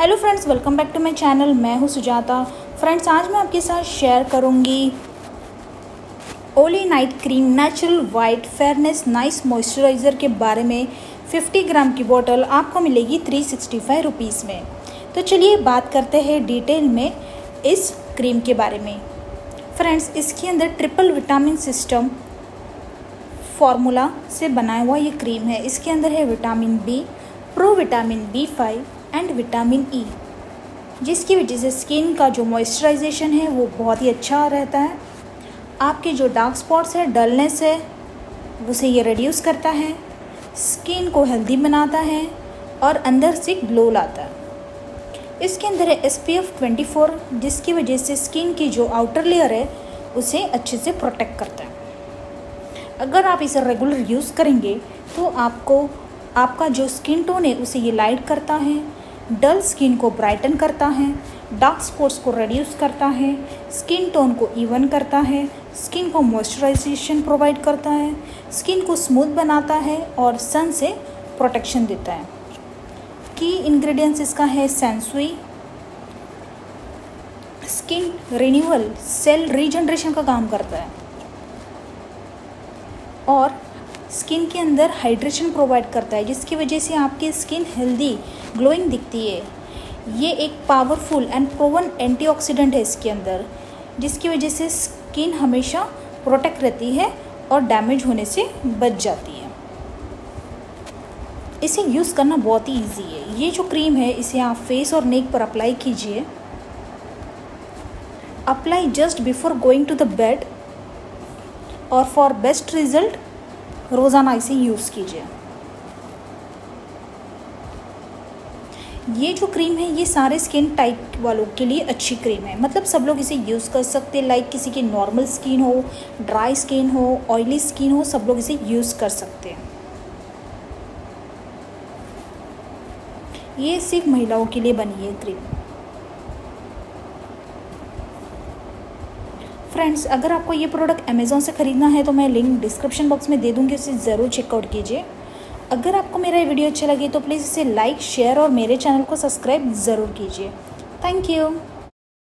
Hello friends welcome back to my channel मैं हूँ Sujata. Friends आज मैं आपके साथ शेयर करूँगी Olay night cream natural white fairness nice moisturiser के बारे में। 50 ग्राम की बोतल आपको मिलेगी थ्री सिक्सटी फाइव रुपीज़ में। तो चलिए बात करते हैं डिटेल में इस क्रीम के बारे में। फ्रेंड्स इसके अंदर ट्रिपल विटामिन सिस्टम फॉर्मूला से बनाया हुआ ये क्रीम है। इसके अंदर है vitamin B pro vitamin B five and vitamin E जिसकी वजह से स्किन का जो मॉइस्चराइजेशन है वो बहुत ही अच्छा रहता है। आपके जो डार्क स्पॉट्स है डलनेस है, उसे ये रिड्यूस करता है स्किन को हेल्दी बनाता है और अंदर से ग्लो लाता है। इसके अंदर है S P F twenty four जिसकी वजह से स्किन की जो आउटर लेयर है, उसे अच्छे से प्रोटेक्ट करता है। अगर आप इसे रेगुलर यूज़ करेंगे तो आपको आपका जो स्किन टोन है, उसे ये लाइट करता है डल स्किन को ब्राइटन करता है डार्क स्पॉट्स को रिड्यूस करता है स्किन टोन को इवन करता है स्किन को मॉइस्चराइजेशन प्रोवाइड करता है स्किन को स्मूथ बनाता है और सन से प्रोटेक्शन देता है। की इंग्रेडिएंट्स इसका है सेंसुई स्किन रिन्यूअल सेल रीजनरेशन का काम करता है। और स्किन के अंदर हाइड्रेशन प्रोवाइड करता है, जिसकी वजह से आपकी स्किन हेल्दी, ग्लोइंग दिखती है। ये एक पावरफुल एंड प्रोवन एंटीऑक्सीडेंट है इसके अंदर, जिसकी वजह से स्किन हमेशा प्रोटेक्ट रहती है और डैमेज होने से बच जाती है। इसे यूज़ करना बहुत ही ईजी है। ये जो क्रीम है, इसे आप फेस और नेक पर अप्लाई कीजिए। Apply just before going to the bed और फॉर बेस्ट रिज़ल्ट रोज़ाना इसे यूज़ कीजिए। ये जो क्रीम है, ये सारे स्किन टाइप वालों के लिए अच्छी क्रीम है। मतलब सब लोग इसे यूज़ कर सकते हैं, लाइक किसी की नॉर्मल स्किन हो, ड्राई स्किन हो, ऑयली स्किन हो, सब लोग इसे यूज़ कर सकते हैं। ये सिर्फ़ महिलाओं के लिए बनी है क्रीम। फ्रेंड्स अगर आपको ये प्रोडक्ट अमेज़ोन से ख़रीदना है तो मैं लिंक डिस्क्रिप्शन बॉक्स में दे दूँगी, उसे ज़रूर चेकआउट कीजिए। अगर आपको मेरा ये वीडियो अच्छा लगे तो प्लीज़ इसे लाइक शेयर और मेरे चैनल को सब्सक्राइब ज़रूर कीजिए। Thank you